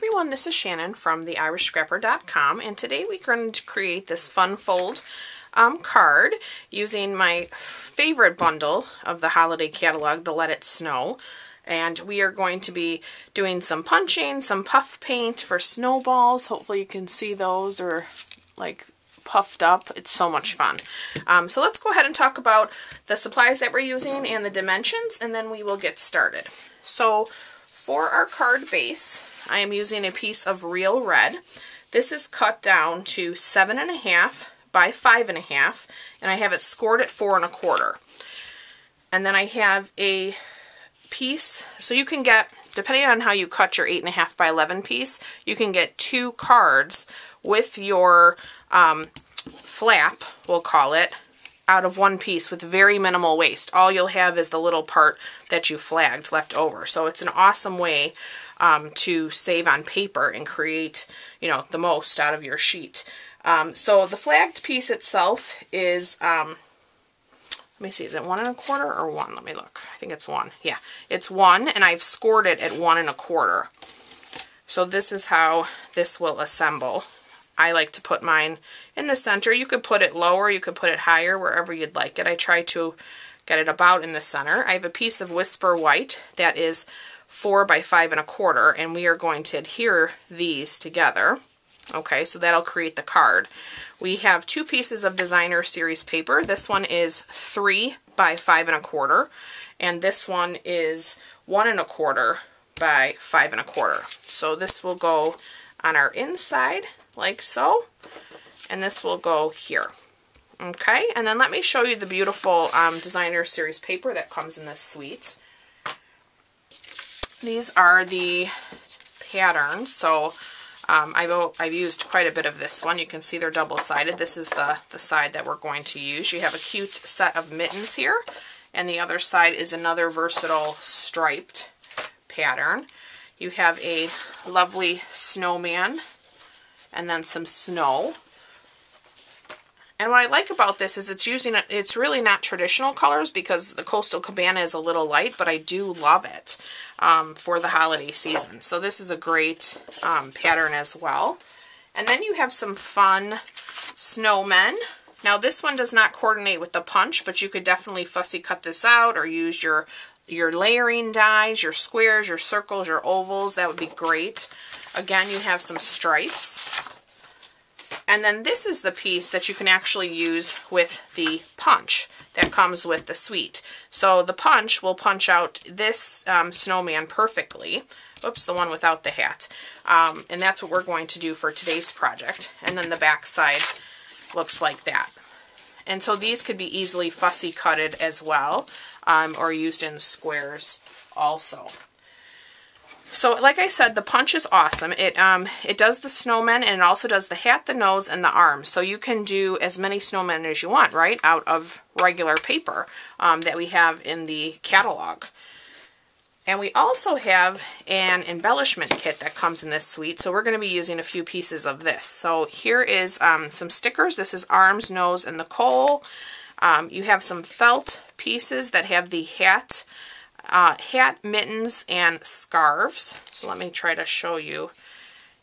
everyone, this is Shannon from theirishscrapper.com and today we're going to create this fun fold um, card using my favorite bundle of the holiday catalog, the Let It Snow. And we are going to be doing some punching, some puff paint for snowballs. Hopefully you can see those or like puffed up. It's so much fun. Um, so let's go ahead and talk about the supplies that we're using and the dimensions and then we will get started. So for our card base, I am using a piece of real red. This is cut down to seven and a half by five and a half, and I have it scored at four and a quarter. And then I have a piece, so you can get, depending on how you cut your eight and a half by 11 piece, you can get two cards with your um, flap, we'll call it, out of one piece with very minimal waste. All you'll have is the little part that you flagged left over. So it's an awesome way um, to save on paper and create, you know, the most out of your sheet. Um, so the flagged piece itself is, um, let me see, is it one and a quarter or one? Let me look. I think it's one. Yeah, it's one, and I've scored it at one and a quarter. So this is how this will assemble. I like to put mine in the center. You could put it lower, you could put it higher, wherever you'd like it. I try to get it about in the center. I have a piece of Whisper White that is four by five and a quarter, and we are going to adhere these together. Okay, so that'll create the card. We have two pieces of designer series paper. This one is three by five and a quarter, and this one is one and a quarter by five and a quarter. So this will go on our inside like so, and this will go here. Okay, and then let me show you the beautiful um, designer series paper that comes in this suite. These are the patterns. So um, I've, I've used quite a bit of this one. You can see they're double-sided. This is the, the side that we're going to use. You have a cute set of mittens here. And the other side is another versatile striped pattern. You have a lovely snowman and then some snow. And what I like about this is it's using, it's really not traditional colors because the Coastal Cabana is a little light, but I do love it um, for the holiday season. So this is a great um, pattern as well. And then you have some fun snowmen. Now this one does not coordinate with the punch, but you could definitely fussy cut this out or use your your layering dies, your squares, your circles, your ovals. That would be great. Again, you have some stripes. And then this is the piece that you can actually use with the punch that comes with the suite. So the punch will punch out this um, snowman perfectly. Oops, the one without the hat. Um, and that's what we're going to do for today's project. And then the back side looks like that. And so these could be easily fussy cutted as well, um, or used in squares also. So like I said, the punch is awesome. It um it does the snowman and it also does the hat, the nose, and the arms. So you can do as many snowmen as you want, right, out of regular paper um, that we have in the catalog. And we also have an embellishment kit that comes in this suite, so we're going to be using a few pieces of this. So here is um, some stickers. This is arms, nose, and the coal. Um, you have some felt pieces that have the hat uh, hat, mittens, and scarves. So let me try to show you.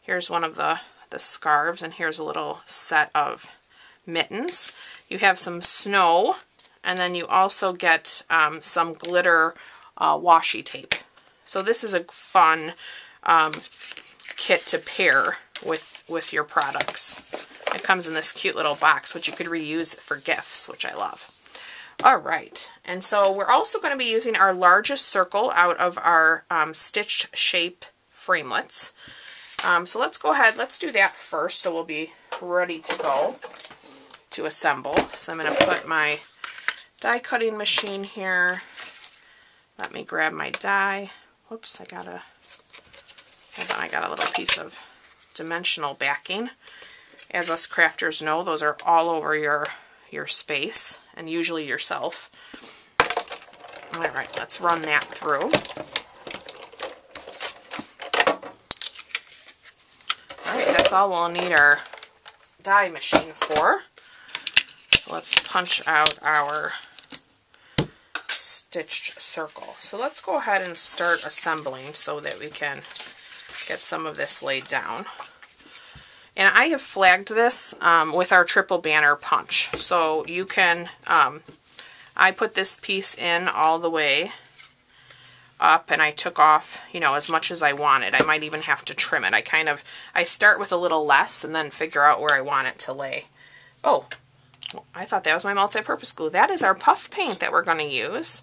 Here's one of the, the scarves, and here's a little set of mittens. You have some snow, and then you also get um, some glitter uh, washi tape. So this is a fun um, kit to pair with, with your products. It comes in this cute little box, which you could reuse for gifts, which I love. All right, and so we're also going to be using our largest circle out of our um, stitched shape framelits. Um, so let's go ahead, let's do that first so we'll be ready to go to assemble. So I'm going to put my die cutting machine here. Let me grab my die. Whoops, I got a, hold on, I got a little piece of dimensional backing. As us crafters know, those are all over your your space and usually yourself. Alright, let's run that through. Alright, that's all we'll need our die machine for. let's punch out our stitched circle. So let's go ahead and start assembling so that we can get some of this laid down. And I have flagged this um, with our triple banner punch. So you can, um, I put this piece in all the way up and I took off, you know, as much as I wanted. I might even have to trim it. I kind of, I start with a little less and then figure out where I want it to lay. Oh, I thought that was my multi-purpose glue. That is our puff paint that we're going to use.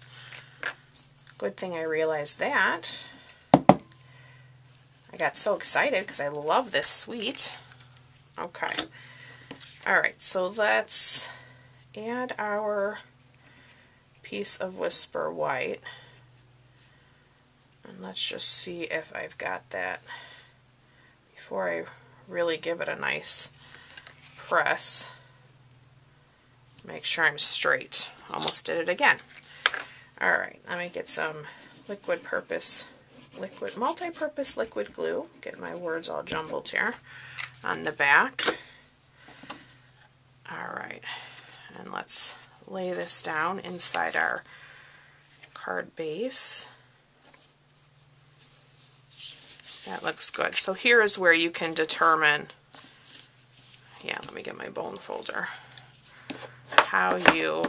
Good thing I realized that. I got so excited because I love this suite. Okay. Alright, so let's add our piece of Whisper White. And let's just see if I've got that before I really give it a nice press. Make sure I'm straight. Almost did it again. Alright, let me get some liquid purpose, liquid, multi-purpose liquid glue. Get my words all jumbled here on the back. Alright, and let's lay this down inside our card base. That looks good. So here is where you can determine, yeah, let me get my bone folder, how you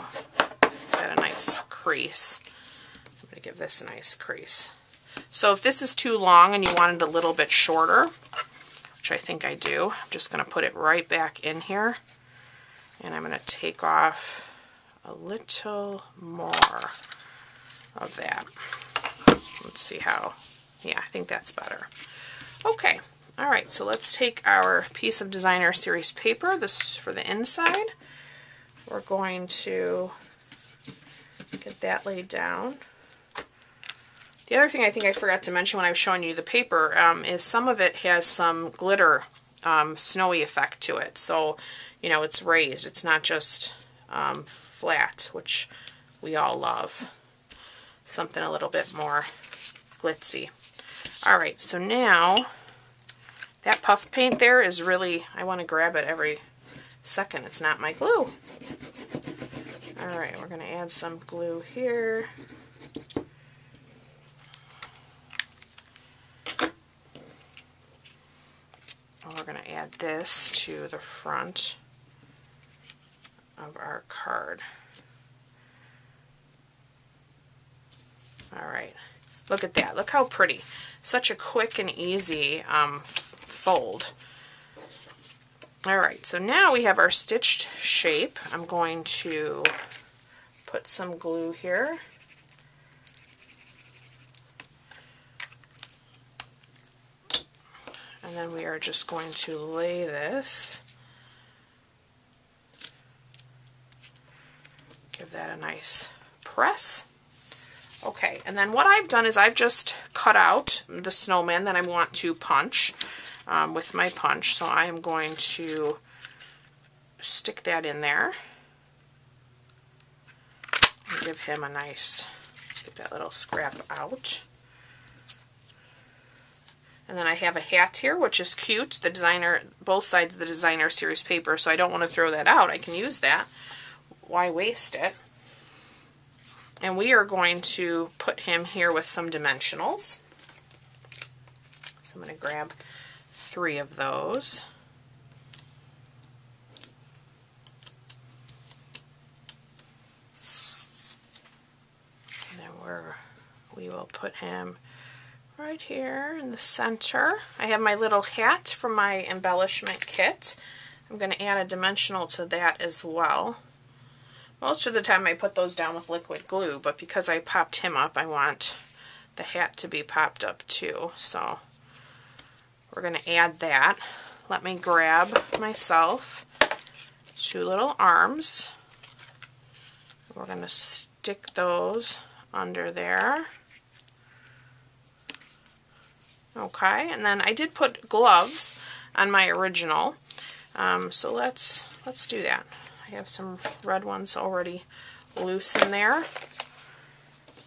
get a nice crease. Give this a nice crease. So if this is too long and you want it a little bit shorter, which I think I do. I'm just going to put it right back in here. And I'm going to take off a little more of that. Let's see how, yeah, I think that's better. Okay, all right, so let's take our piece of designer series paper, this is for the inside. We're going to get that laid down. The other thing I think I forgot to mention when I was showing you the paper um, is some of it has some glitter um, snowy effect to it. So, you know, it's raised. It's not just um, flat, which we all love. Something a little bit more glitzy. All right, so now that puff paint there is really, I want to grab it every second. It's not my glue. All right, we're going to add some glue here. we're going to add this to the front of our card. Alright, look at that. Look how pretty. Such a quick and easy um, fold. Alright, so now we have our stitched shape. I'm going to put some glue here. And then we are just going to lay this. Give that a nice press. Okay, and then what I've done is I've just cut out the snowman that I want to punch um, with my punch. So I am going to stick that in there. And give him a nice, get that little scrap out. And then I have a hat here, which is cute. The designer, both sides of the designer series paper, so I don't want to throw that out. I can use that. Why waste it? And we are going to put him here with some dimensionals. So I'm going to grab three of those. And then we're, we will put him right here in the center. I have my little hat from my embellishment kit. I'm going to add a dimensional to that as well. Most of the time I put those down with liquid glue, but because I popped him up, I want the hat to be popped up too. So we're going to add that. Let me grab myself two little arms. We're going to stick those under there. Okay, and then I did put gloves on my original. Um, so let's let's do that. I have some red ones already loose in there.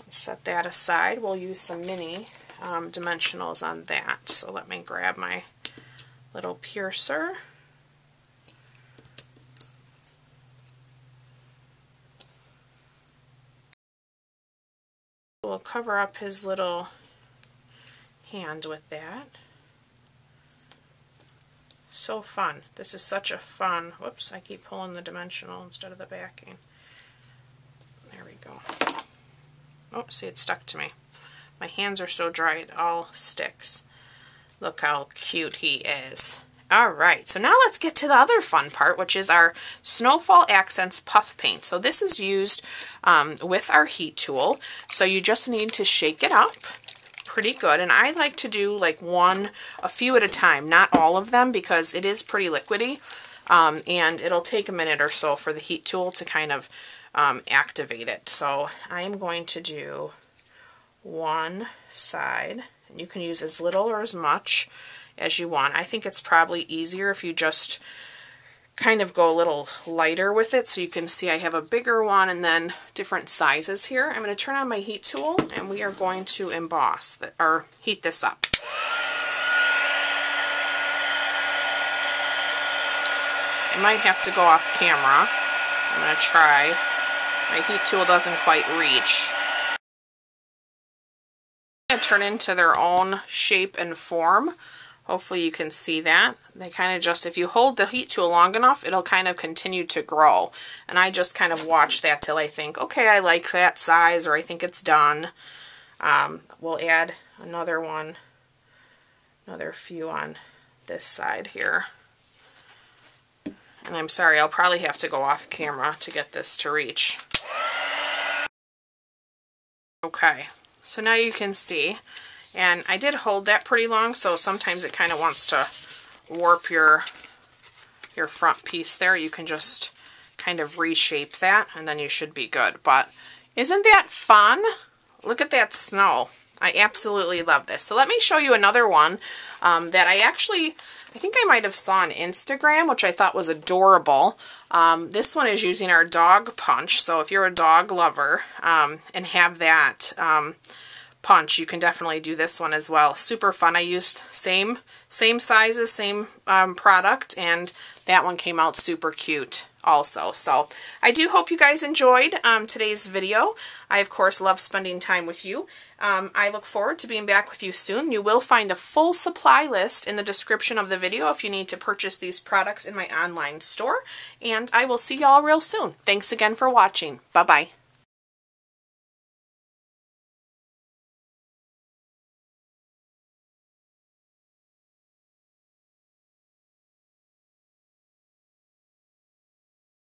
Set that aside. We'll use some mini um, dimensionals on that. So let me grab my little piercer. We'll cover up his little hand with that. So fun. This is such a fun, whoops, I keep pulling the dimensional instead of the backing. There we go. Oh, see, it stuck to me. My hands are so dry, it all sticks. Look how cute he is. All right, so now let's get to the other fun part, which is our Snowfall Accents Puff Paint. So this is used um, with our heat tool. So you just need to shake it up pretty good. And I like to do like one, a few at a time, not all of them because it is pretty liquidy. Um, and it'll take a minute or so for the heat tool to kind of um, activate it. So I am going to do one side. And you can use as little or as much as you want. I think it's probably easier if you just kind of go a little lighter with it so you can see I have a bigger one and then different sizes here. I'm going to turn on my heat tool and we are going to emboss the, or heat this up. I might have to go off camera. I'm going to try. My heat tool doesn't quite reach. Turn into their own shape and form. Hopefully you can see that. They kind of just, if you hold the heat tool long enough, it'll kind of continue to grow. And I just kind of watch that till I think, okay, I like that size or I think it's done. Um, we'll add another one, another few on this side here. And I'm sorry, I'll probably have to go off camera to get this to reach. Okay, so now you can see and I did hold that pretty long, so sometimes it kind of wants to warp your, your front piece there. You can just kind of reshape that, and then you should be good. But isn't that fun? Look at that snow. I absolutely love this. So let me show you another one um, that I actually, I think I might have saw on Instagram, which I thought was adorable. Um, this one is using our dog punch. So if you're a dog lover um, and have that, um, punch, you can definitely do this one as well. Super fun. I used same same sizes, same um, product, and that one came out super cute also. So I do hope you guys enjoyed um, today's video. I, of course, love spending time with you. Um, I look forward to being back with you soon. You will find a full supply list in the description of the video if you need to purchase these products in my online store. And I will see y'all real soon. Thanks again for watching. Bye-bye.